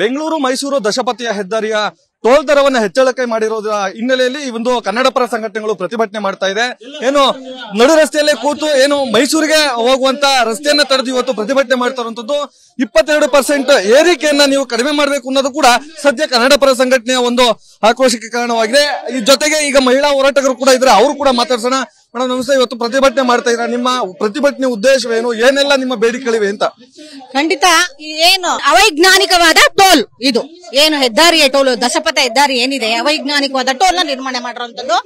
ಬೆಂಗಳೂರು ಮೈಸೂರು ದಶಪತಿಯ ಹೆದ್ದಾರಿಯ ಟೋಲ್ ದರವನ್ನು ಹೆಚ್ಚಳಕ್ಕೆ ಮಾಡಿರೋದ್ರ ಹಿನ್ನೆಲೆಯಲ್ಲಿ ಈ ಒಂದು ಕನ್ನಡ ಪರ ಸಂಘಟನೆಗಳು ಪ್ರತಿಭಟನೆ ಮಾಡ್ತಾ ಇದೆ. ಏನು ನಡು ರಸ್ತೆಯಲ್ಲೇ ಕೂತು ಏನು ಮೈಸೂರಿಗೆ ಹೋಗುವಂತ ರಸ್ತೆಯನ್ನ ತಡೆದು ಇವತ್ತು ಪ್ರತಿಭಟನೆ ಮಾಡ್ತಾ ಇರುವಂತದ್ದು. ಇಪ್ಪತ್ತೆರಡು ಪರ್ಸೆಂಟ್ ಏರಿಕೆಯನ್ನ ನೀವು ಕಡಿಮೆ ಮಾಡಬೇಕು ಅನ್ನೋದು ಕೂಡ ಸದ್ಯ ಕನ್ನಡ ಪರ ಸಂಘಟನೆಯ ಒಂದು ಆಕ್ರೋಶಕ್ಕೆ ಕಾರಣವಾಗಿದೆ. ಈ ಜೊತೆಗೆ ಈಗ ಮಹಿಳಾ ಹೋರಾಟಗಾರರು ಕೂಡ ಇದ್ರೆ ಅವರು ಕೂಡ ಮಾತಾಡ್ಸೋಣ. ಮೇಡಮ್ ನಮಸ್ತೆ. ಇವತ್ತು ಪ್ರತಿಭಟನೆ ಮಾಡ್ತಾ ಇದ್ರ ನಿಮ್ಮ ಪ್ರತಿಭಟನೆ ಉದ್ದೇಶವೇನು? ಏನೆಲ್ಲ ನಿಮ್ಮ ಬೇಡಿಕೆಗಳಿವೆ ಅಂತ? ಖಂಡಿತ ಏನು ಅವೈಜ್ಞಾನಿಕವಾದ ಟೋಲ್ ಇದು. ಏನು ಹೆದ್ದಾರಿಯ ಟೋಲ್, ದಶಪಥ ಹೆದ್ದಾರಿ ಏನಿದೆ, ಅವೈಜ್ಞಾನಿಕವಾದ ಟೋಲ್ನ ನಿರ್ಮಾಣ ಮಾಡಿರುವಂತದ್ದು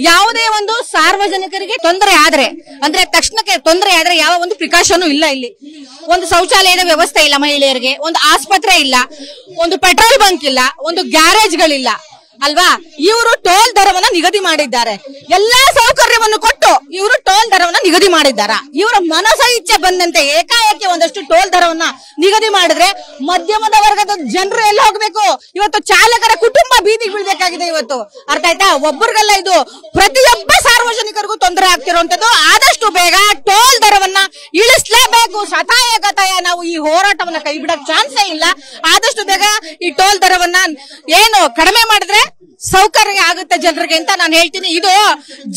ಯಾವುದೇ ಒಂದು ಸಾರ್ವಜನಿಕರಿಗೆ ತೊಂದರೆ ಆದ್ರೆ, ಅಂದ್ರೆ ತಕ್ಷಣಕ್ಕೆ ತೊಂದರೆ ಆದ್ರೆ ಯಾವ ಒಂದು ಪ್ರಿಕಾಷನ್ ಇಲ್ಲ ಇಲ್ಲಿ. ಒಂದು ಶೌಚಾಲಯದ ವ್ಯವಸ್ಥೆ ಇಲ್ಲ ಮಹಿಳೆಯರಿಗೆ, ಒಂದು ಆಸ್ಪತ್ರೆ ಇಲ್ಲ, ಒಂದು ಪೆಟ್ರೋಲ್ ಬಂಕ್ ಇಲ್ಲ, ಒಂದು ಗ್ಯಾರೇಜ್ಗಳಿಲ್ಲ ಅಲ್ವಾ? ಇವರು ಟೋಲ್ ದರವನ್ನ ನಿಗದಿ ಮಾಡಿದ್ದಾರೆ. ಎಲ್ಲಾ ಸೌಕರ್ಯವನ್ನು ಕೊಟ್ಟು ಇವರು ಟೋಲ್ ದರವನ್ನ ನಿಗದಿ ಮಾಡಿದ್ದಾರ? ಇವರ ಮನಸ ಇಚ್ಛೆ ಬಂದಂತೆ ಏಕಾಏಕಿ ಒಂದಷ್ಟು ಟೋಲ್ ದರವನ್ನ ನಿಗದಿ ಮಾಡಿದ್ರೆ ಮಧ್ಯಮದ ವರ್ಗದ ಜನರು ಎಲ್ಲಿ ಹೋಗ್ಬೇಕು? ಇವತ್ತು ಚಾಲಕರ ಕುಟುಂಬ ಬೀದಿಗೆ ಬೀಳ್ಬೇಕಾಗಿದೆ ಇವತ್ತು. ಅರ್ಥ ಆಯ್ತಾ? ಒಬ್ಬರಿಗೆಲ್ಲ ಇದು ಪ್ರತಿಯೊಬ್ಬ ಸಾರ್ವಜನಿಕರಿಗೂ ತೊಂದರೆ ಆಗ್ತಿರುವಂತದ್ದು. ಆದಷ್ಟು ಬೇಗ ಟೋಲ್ ದರವನ್ನ ಇಳಿಸ್ಲೇಬೇಕು ಶತಾಯ ಗತಾಯ ನಾವು ಈ ಹೋರಾಟವನ್ನ ಕೈ ಬಿಡಕ್ ಚಾನ್ಸೇ ಇಲ್ಲ. ಆದಷ್ಟು ಬೇಗ ಈ ಟೋಲ್ ದರವನ್ನ ಏನು ಕಡಿಮೆ ಮಾಡಿದ್ರೆ ಸೌಕರ್ಯ ಆಗುತ್ತೆ ಜನರಿಗೆ ಅಂತ ನಾನು ಹೇಳ್ತೀನಿ. ಇದು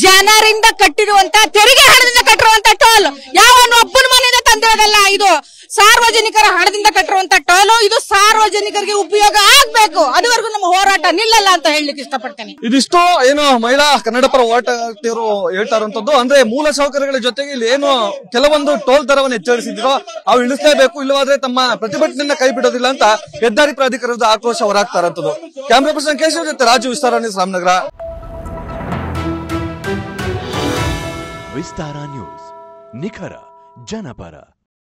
ಜನರಿಂದ ಕಟ್ಟಿರುವಂತ ತೆರಿಗೆ ಹಣದಿಂದ ಕಟ್ಟಿರುವಂತ ಸಾರ್ವಜನಿಕರ ಹಣದಿಂದ ಕಟ್ಟಿರುವಂತ ಟೋಲು ಇದು ಸಾರ್ವಜನಿಕರಿಗೆ ಉಪಯೋಗ ಆಗ್ಬೇಕು. ಅದುವರೆಗೂ ನಮ್ಮ ಹೋರಾಟ ನಿಲ್ಲಲ್ಲ ಅಂತ ಹೇಳಲಿಕ್ಕೆ ಇಷ್ಟಪಡ್ತೇನೆ. ಇದಿಷ್ಟು ಏನು ಮಹಿಳಾ ಕನ್ನಡ ಪರ ಹೇಳ್ತಾರಂತದ್ದು. ಹೇಳ್ತಾ ಇರುವಂತದ್ದು ಅಂದ್ರೆ ಮೂಲ ಸೌಕರ್ಯಗಳ ಜೊತೆಗೆ ಇಲ್ಲಿ ಏನು ಕೆಲವೊಂದು ಟೋಲ್ ದರವನ್ನು ಹೆಚ್ಚರಿಸಿದ್ರೋ ಅವು ಇಳಿಸಲೇಬೇಕು ಇಲ್ಲವಾದ್ರೆ ತಮ್ಮ ಪ್ರತಿಭಟನೆಯನ್ನ ಕೈ ಬಿಡೋದಿಲ್ಲ ಅಂತ ಹೆದ್ದಾರಿ ಪ್ರಾಧಿಕಾರದ ಆಕ್ರೋಶ ಹೊರಾಗ್ತಾ ಇರುವಂತದ್ದು ಕ್ಯಾಮ್ರಾ ಪರ್ಸನ್ ಕೇಶವ್ ಜೊತೆ ರಾಜು ವಿಸ್ತಾರ ನ್ಯೂಸ್ ರಾಮನಗರ. ವಿಸ್ತಾರ ನ್ಯೂಸ್. ನಿಖರ ಜನಪರ.